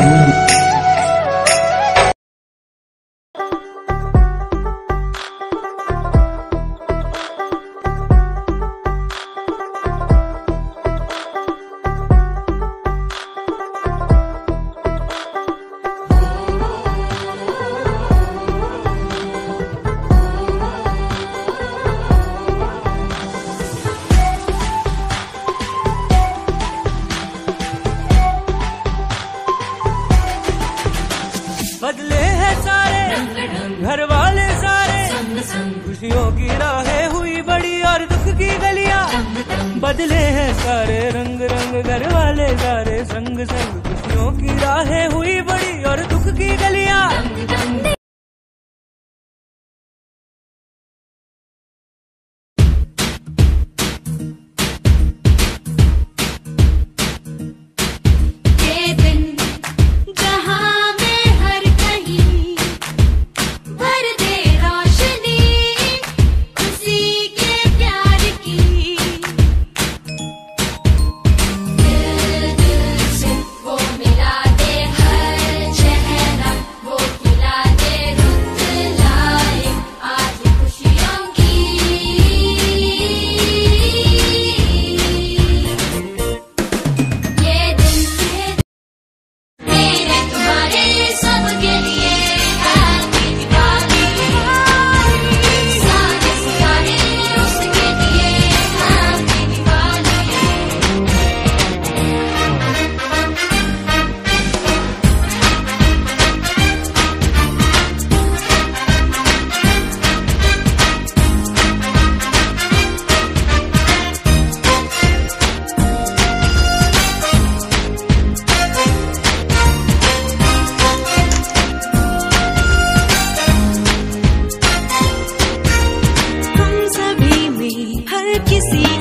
Música घर वाले सारे खुशियों की राहें हुई बड़ी और दुख की गलियाँ। बदले हैं सारे रंग रंग। घर वाले सारे संग संग। खुशियों की राहें हुई बड़ी और दुख की गलियाँ। decir